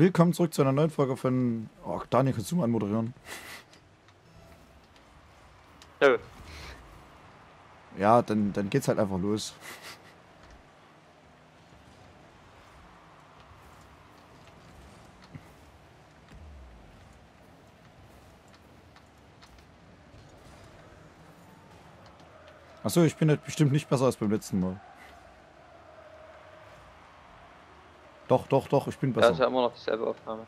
Willkommen zurück zu einer neuen Folge von oh, Daniel Konsum anmoderieren. Nö. Ja, dann, dann geht's halt einfach los. Achso, ich bin jetzt bestimmt nicht besser als beim letzten Mal. Doch, doch, doch, ich bin Ja, ist besser. ja immer noch dieselbe Aufnahme.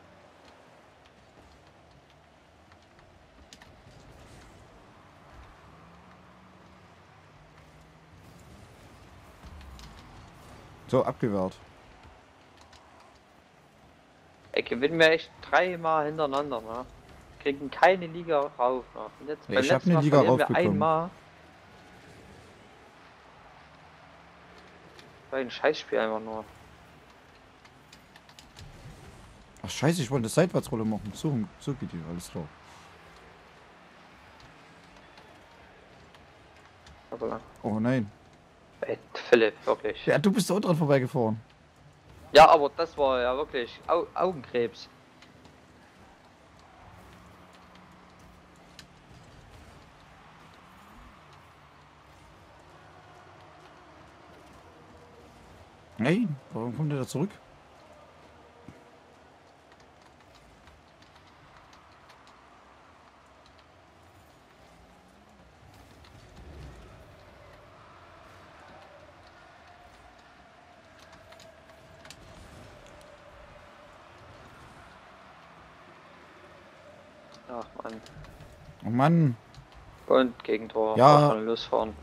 So, abgewehrt. Ey, gewinnen wir echt dreimal hintereinander, ne? Kriegen keine Liga rauf, ne? Und jetzt ich hab eine Mal Liga raufbekommen. einmal. Ein Scheißspiel einfach nur. Ach scheiße, ich wollte eine Seitwärtsrolle machen. So, so geht die, alles klar. Aber, Oh nein. ey, Philipp, wirklich. Ja, du bist da auch dran vorbeigefahren. Ja, aber das war ja wirklich Au Augenkrebs. Nein, warum kommt der da zurück? Ach man. Oh Mann. Und Gegentor. Ja. Losfahren.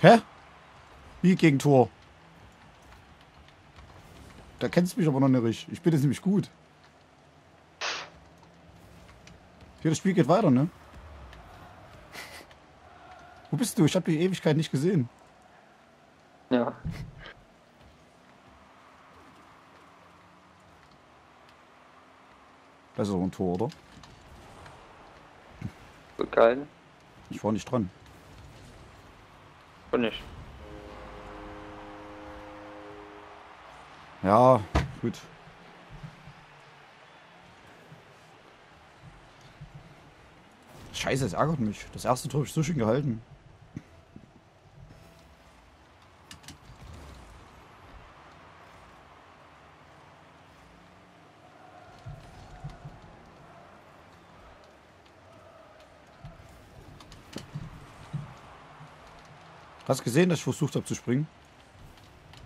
Hä? Wie gegen Tor? Da kennst du mich aber noch nicht richtig. Ich bin jetzt nämlich gut. Hier, das Spiel geht weiter, ne? Wo bist du? Ich habe die Ewigkeit nicht gesehen. Ja. Das ist ein Tor, oder? Gehalten. Ich war nicht dran. Und nicht. Ja, gut. Scheiße, es ärgert mich. Das erste Tor habe ich so schön gehalten. Hast gesehen, dass ich versucht habe zu springen?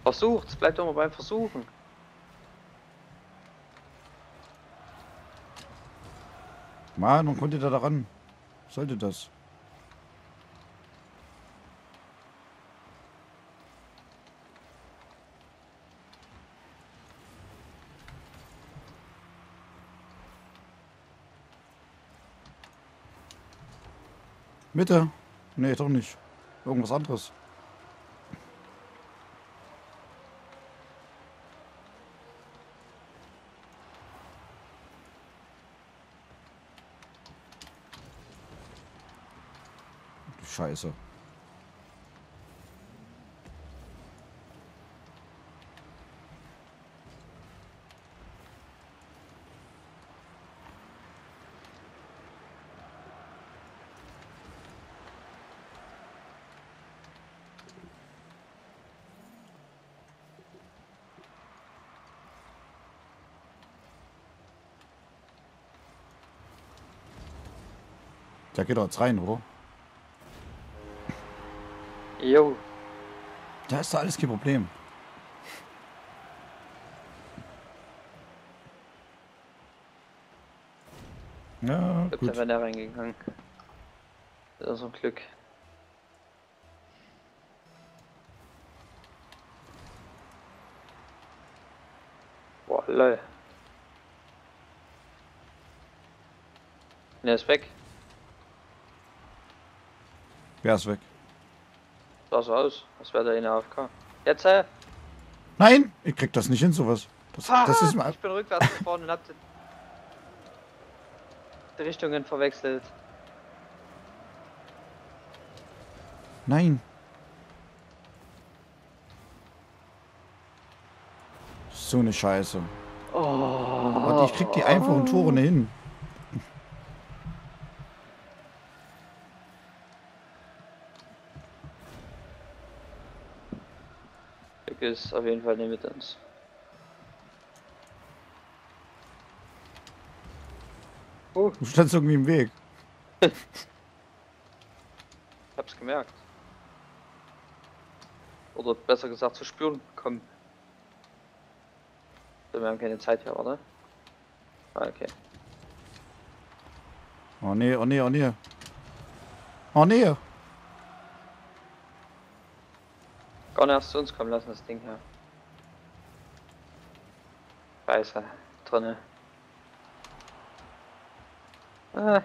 Versucht's, bleibt doch mal beim Versuchen. Mann, wann konnte da ran? Sollte das? Mitte? Nee, doch nicht. Irgendwas anderes. Scheiße. Der geht doch jetzt rein, oder? Jo. Da ist doch alles kein Problem. Ja, Ich glaub, gut. der wäre da reingegangen. Das ist so ein Glück. Boah, lol. Der ist weg. Wer ist weg? Sah so aus. Das wäre der in der AFK. Jetzt, äh, Nein, ich krieg das nicht hin, sowas. Das, das ist mal. Ich bin rückwärts gefahren und hab die, die Richtungen verwechselt. Nein. so eine Scheiße. Oh. Und ich krieg die einfachen Tore nicht hin. Glück ist auf jeden Fall nicht mit uns. Oh, Du standst irgendwie im Weg. ich hab's gemerkt. Oder besser gesagt zu spüren bekommen. So, wir haben keine Zeit hier, oder? Ah, okay. Oh nee, oh nee, oh nee. Oh nee. Gar nicht erst zu uns kommen lassen, das Ding hier. Scheiße, drinne. Ah.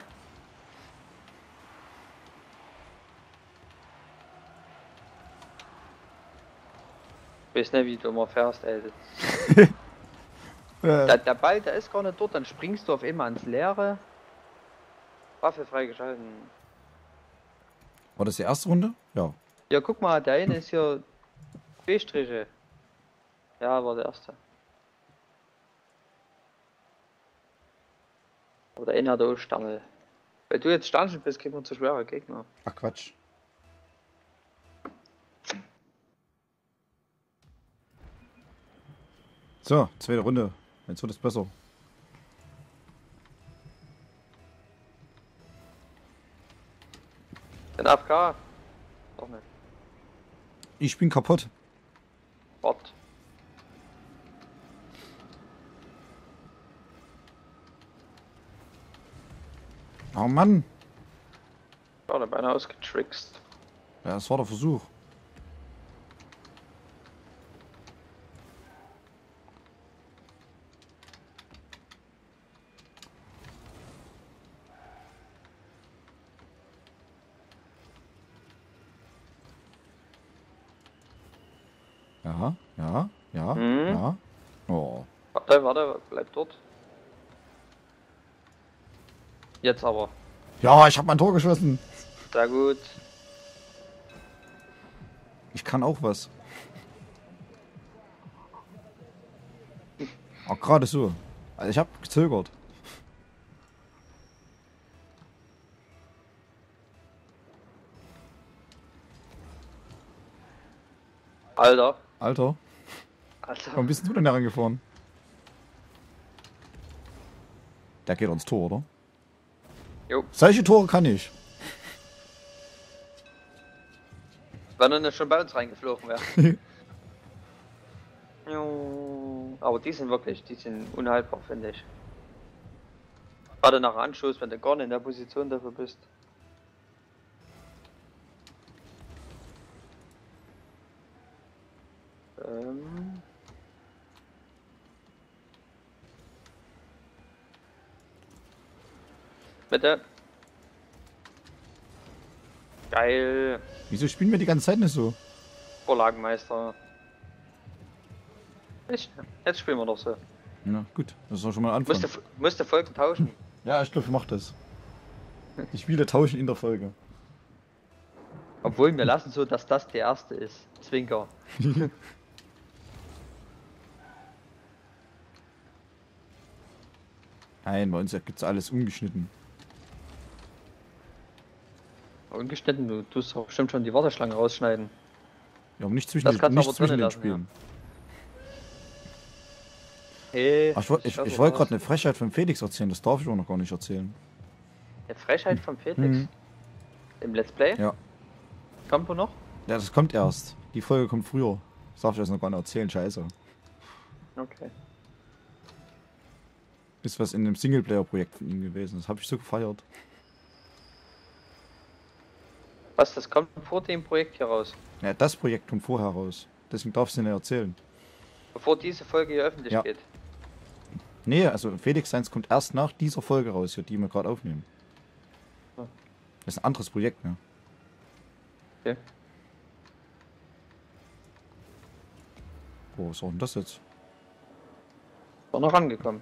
Ich weiß nicht, wie du immer fährst, ey. Äh, Der, Ball, der ist gar nicht dort, dann springst du auf einmal ans Leere. Waffe freigeschalten. war das die erste Runde? Ja. Ja, guck mal, der eine ist hier B-Striche. Ja, war der erste. Der eine hat auch Stammel. Weil du jetzt Stanschen bist, kriegt man zu schwere Gegner. Ach Quatsch. So, zweite Runde. Jetzt wird es besser. Den AFK? Doch nicht. Ich bin kaputt. Wart. Oh Mann. Ja, der beinahe ausgetrickst. Ja, das war der Versuch. Ja, ja, ja, Mhm. ja. Oh. Warte, warte, bleib dort. Jetzt aber. Ja, ich habe mein Tor geschossen. Sehr gut. Ich kann auch was. Auch gerade so. Also ich habe gezögert. Alter. Alter, Alter. warum bist du denn herangefahren? Der geht ans Tor, oder? Jo. Solche Tore kann ich. Wenn er nicht schon bei uns reingeflogen wäre. Jo. Aber die sind wirklich, die sind unhaltbar, finde ich. Gerade nach Anschuss, wenn du gar nicht in der Position dafür bist. Bitte. Geil. Wieso spielen wir die ganze Zeit nicht so? Vorlagenmeister. Nicht? Jetzt spielen wir noch so. Ja, gut. Das ist doch schon mal ein Anfang. Musste, musste Folgen tauschen. Ja, ich glaube, ich mach das. Die Spiele tauschen in der Folge. Obwohl wir lassen so, dass das der erste ist. Zwinker. Nein, bei uns gibt's alles ungeschnitten. Ungeschnitten, du tust doch bestimmt schon die Warteschlange rausschneiden. Wir haben nicht zwischen, Das den, nicht aber zwischen den lassen, Spielen. Hey, Ach, ich wollte ich, schau ich so wollt aus. gerade eine Frechheit von Felix erzählen, das darf ich auch noch gar nicht erzählen. Eine Frechheit von Felix. Mhm. Im Let's Play? Ja. Kommt wo noch? Ja, das kommt erst. Die Folge kommt früher. Das darf ich jetzt noch gar nicht erzählen, scheiße. Okay. Ist was in einem Singleplayer-Projekt von ihm gewesen. Das habe ich so gefeiert. Was, das kommt vor dem Projekt hier raus. Ja, das Projekt kommt vorher raus. Deswegen darf ich es nicht erzählen. Bevor diese Folge hier öffentlich Ja. geht. Nee, also Felix Seins kommt erst nach dieser Folge raus, hier, die wir gerade aufnehmen. Das ist ein anderes Projekt, ne? Okay. Boah, was war denn das jetzt? War noch rangekommen.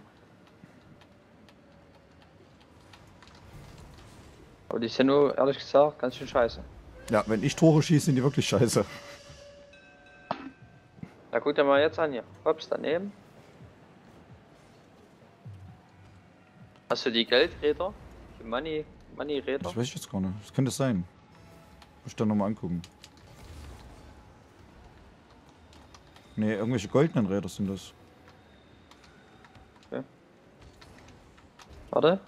aber die sind nur, ehrlich gesagt, ganz schön scheiße. Ja, wenn ich Tore schieße, sind die wirklich scheiße. Na guck dir mal jetzt an hier. Ups, daneben. Hast du die Geldräder? Die Money, Money Räder? Das weiß ich jetzt gar nicht. Das könnte sein. Muss ich dann nochmal angucken. Ne, irgendwelche goldenen Räder sind das. Okay. Warte.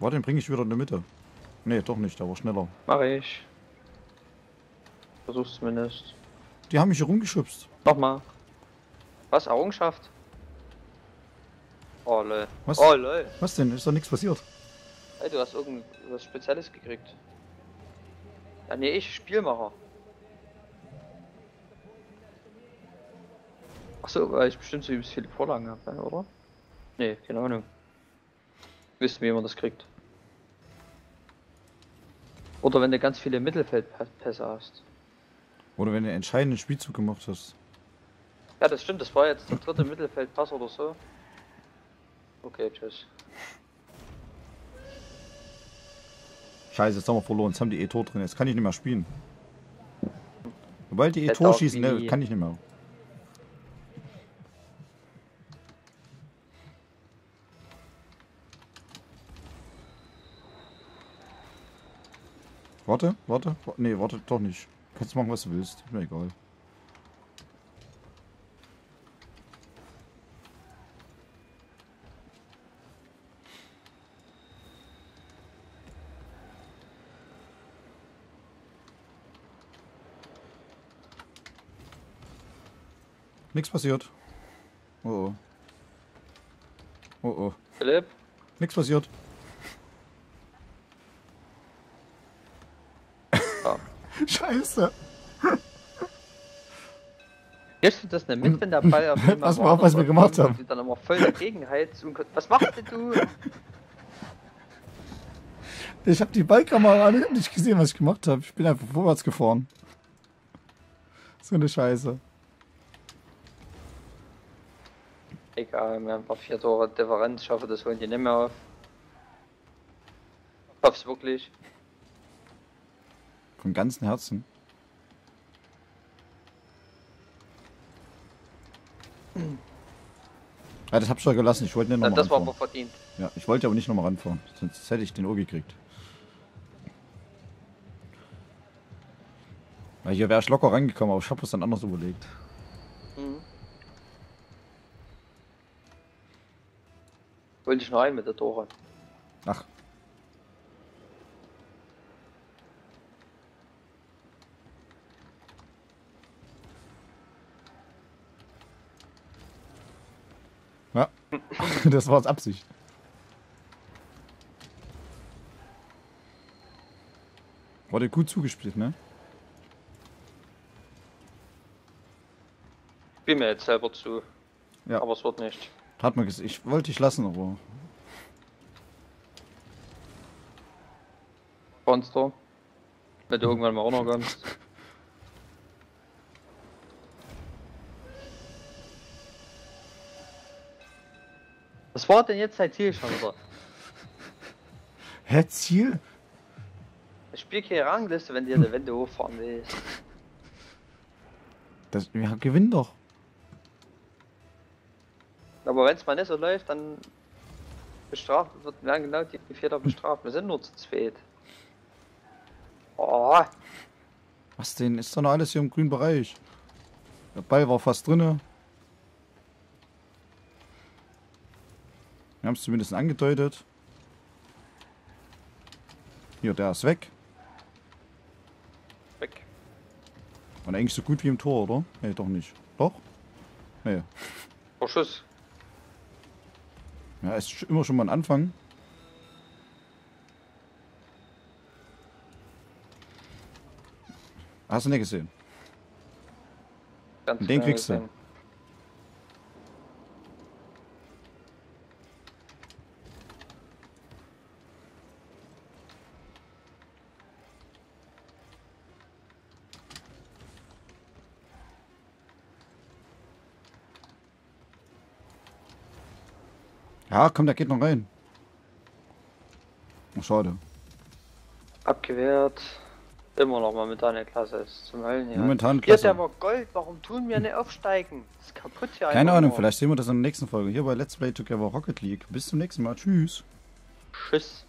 Warte, den bringe ich wieder in die Mitte. Ne, doch nicht, der war schneller. Mach ich. Versuch's zumindest. Die haben mich hier rumgeschubst. Nochmal. Was? Errungenschaft? Oh lol. Was? Oh lol. Was denn? Ist doch nichts passiert. Ey, du hast irgendwas Spezielles gekriegt. Ja, nee, ich, Spielmacher. Achso, weil ich bestimmt so übelst viele Vorlagen habe, ne, oder? Nee, keine Ahnung. Wisst wie man das kriegt. Oder wenn du ganz viele Mittelfeldpässe hast. Oder wenn du einen entscheidenden Spielzug gemacht hast. Ja, das stimmt, das war jetzt der dritte Mittelfeldpass oder so. Okay, tschüss. Scheiße, jetzt haben wir verloren. Jetzt haben die E-Tor drin. Jetzt kann ich nicht mehr spielen. Sobald die E-Tor schießen, ne, kann ich nicht mehr. Warte, warte. wa- Nee, warte doch nicht. Kannst machen, was du willst. Ist mir egal. Nichts passiert. Oh oh. Oh oh. Philipp? Nichts passiert. Ja. Scheiße. Kriegst du das nicht mit, wenn der Ball auf jemanden Pass mal auf, was wir gemacht haben. und dann immer voll dagegen heizt und Was machst denn du? Ich habe die Ballkamera nicht gesehen, was ich gemacht habe. Ich bin einfach vorwärts gefahren. So eine Scheiße. Egal, wir haben ein paar vier Tore Differenz, ich hoffe, das holen die nicht mehr auf. Ich hoff's wirklich. Von ganzem Herzen. Ja, das hab ich doch gelassen. Ich wollte nicht nochmal das war aber ranfahren. verdient. Ja, ich wollte aber nicht nochmal ranfahren. Sonst hätte ich den Ohr gekriegt. Weil hier wäre ich locker rangekommen, aber ich habe es dann anders überlegt. Mhm. Wollte ich noch ein mit der Tore. Ach. Ja, das war aus Absicht. Wurde gut zugespielt, ne? Bin mir jetzt selber zu. Ja. Aber es wird nicht. Hat man gesehen. Ich wollte dich lassen, aber. Monster. Wenn du irgendwann mal runterkommst. Was war denn jetzt dein Ziel schon wieder? Hä, Ziel? Ich spiele keine Rangliste, wenn dir eine Wände hochfahren willst. Das, ja, gewinn doch. Aber wenn es mal nicht so läuft, dann bestraft wird werden genau die Vierter bestraft. Wir sind nur zu zweit. Oh, Was denn? Ist doch noch alles hier im grünen Bereich. Der Ball war fast drinne. Wir haben es zumindest angedeutet. Hier, der ist weg. weg. Und eigentlich so gut wie im Tor, oder? Nee, doch nicht. Doch? Nee. Vorschuss. Ja, ist immer schon mal ein Anfang. Hast du nicht gesehen? Ganz Den kriegst du. Ja, komm, der geht noch rein. Oh, schade. Abgewehrt. Immer noch momentan eine Klasse ist zum hier. Momentan Hier ist klasse. ja aber Gold, warum tun wir nicht aufsteigen? Das ist kaputt hier Keine Ahnung, vielleicht sehen wir das in der nächsten Folge. Hier bei Let's Play Together Rocket League. Bis zum nächsten Mal. Tschüss. Tschüss.